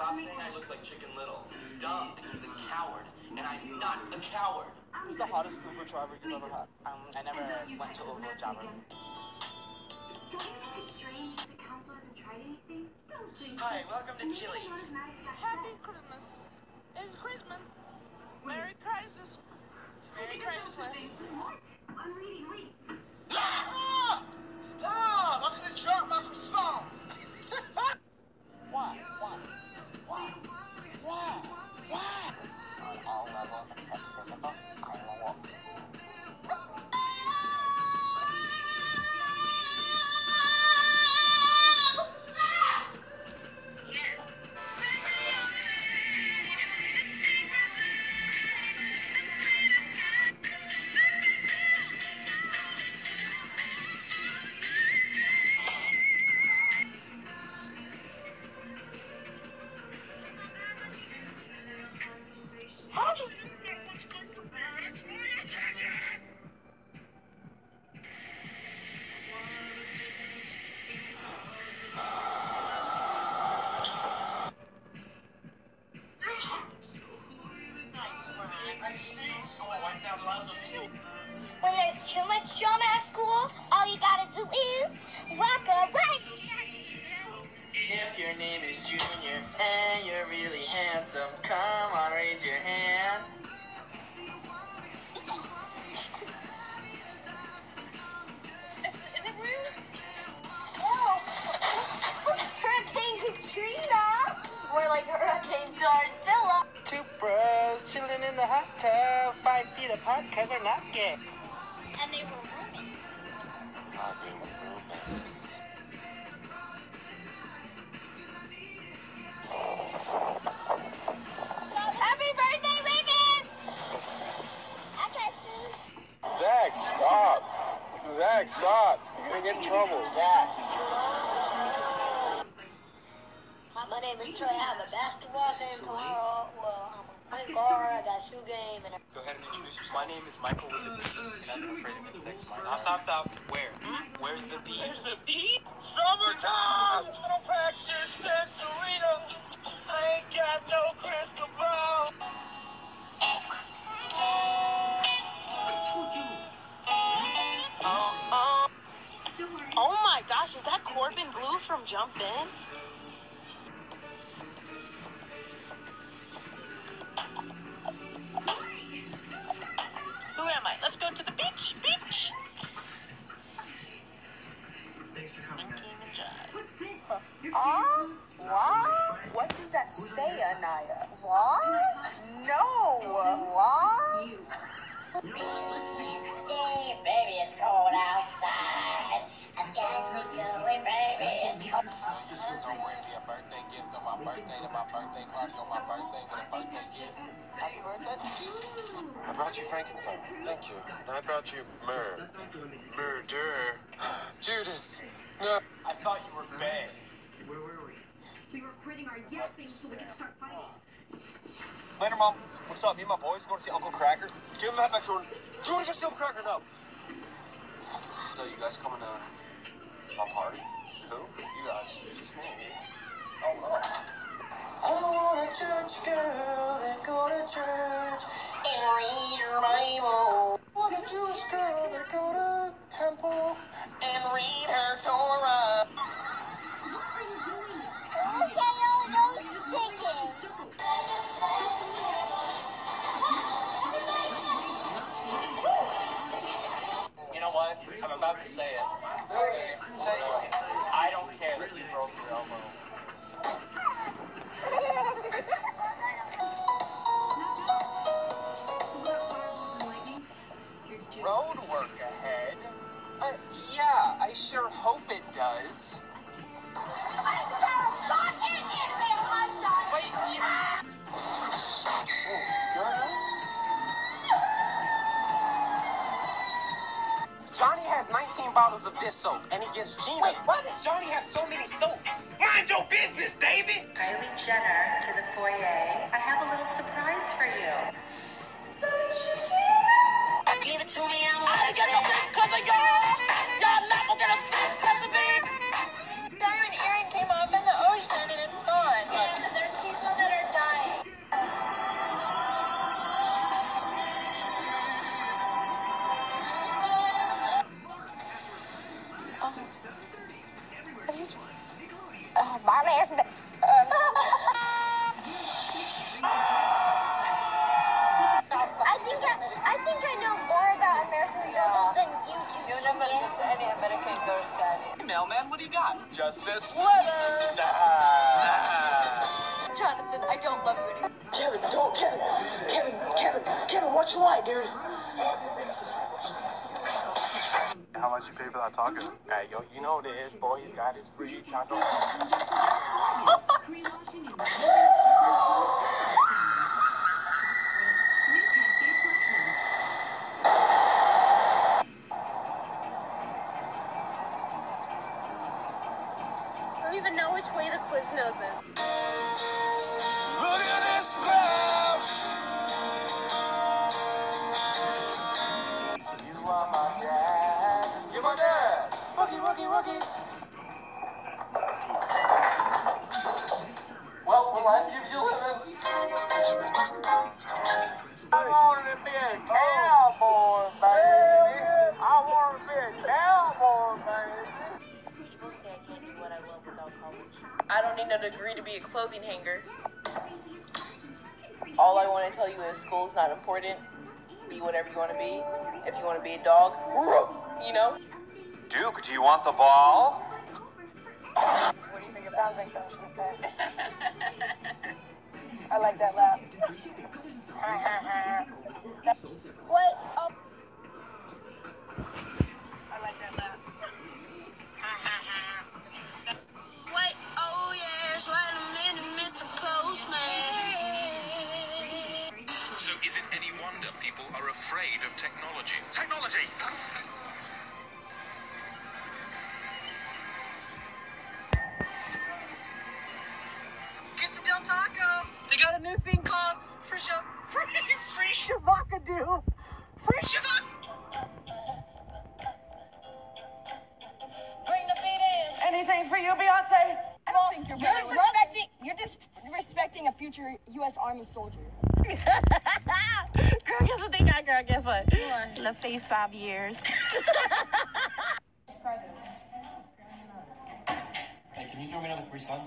No telling. Stop saying I look like Chicken Little. He's dumb and he's a coward, and I'm not a coward. Who's the hottest Uber driver you've ever had? Um, I never went to Uber driver. You think it's strange that the council hasn't tried anything? Those things. Hi, welcome to Chili's. Happy Christmas. It's Christmas. Merry Christmas. Merry Christmas. 好好好。Too much drama at school, all you gotta do is walk away. If your name is Junior and you're really handsome, come on, raise your hand. Is, is it rude? No. Hurricane Katrina. More like Hurricane Tortilla. Two bros chilling in the hot tub, five feet apart because they're not gay. Zach, stop. You're gonna get in trouble. Zach. Hi, my name is Trey. I have a basketball game tomorrow. Well, I'm a point guard. I got shoe game, and Go ahead and introduce yourself. My name is Michael with a B, and I've been afraid of insects. Stop, stop, stop. Where? Where's the B? There's a B? Summertime! I don't practice Santeria. I ain't got no crystal ball. Oh my gosh, is that Corbin Bleu from Jump In? Who am I? Let's go to the beach. Beach. What's this? Ah? What? What does that say, Anaya? What? No. What? stay, baby. It's cold outside. I brought you frankincense. Thank you. I brought you myrrh. Murder. Judas. No. I thought you were Bay. We We were quitting our yapping so we could start fighting. Later, Mom. What's up? Me and my boys going to see Uncle Kracker? Give him that back, Jordan. To go see Uncle Kracker now? So you guys coming to my party? Who? You guys. It's just me. Bottles of dish soap, and he gets Gina. Wait, why does Johnny have so many soaps? Mind your business, David. Kylie Jenner to the foyer. Do you got? Justice letter. Nah. Jonathan, I don't love you anymore. Kevin, don't, Kevin. Kevin, Kevin, Kevin, what you like, dude? How much you pay for that taco? Hey, yo, you know this, boy. He's got his free taco. I don't even know which way I don't need no degree to be a clothing hanger. All I want to tell you is school is not important. Be whatever you want to be. If you want to be a dog, you know. Duke, do you want the ball? What do you think? It sounds like something she said. I like that laugh. what? Oh, a new thing called Free Shav Free Free Shavakadu. Free Shavak. Bring the beat in. Anything for you, Beyonce? I don't think you're you're disrespecting. You're disrespecting a future U.S. Army soldier. Girl, guess what they got, girl? Guess what? La face five years. Hey, can you throw me another Capri Sun?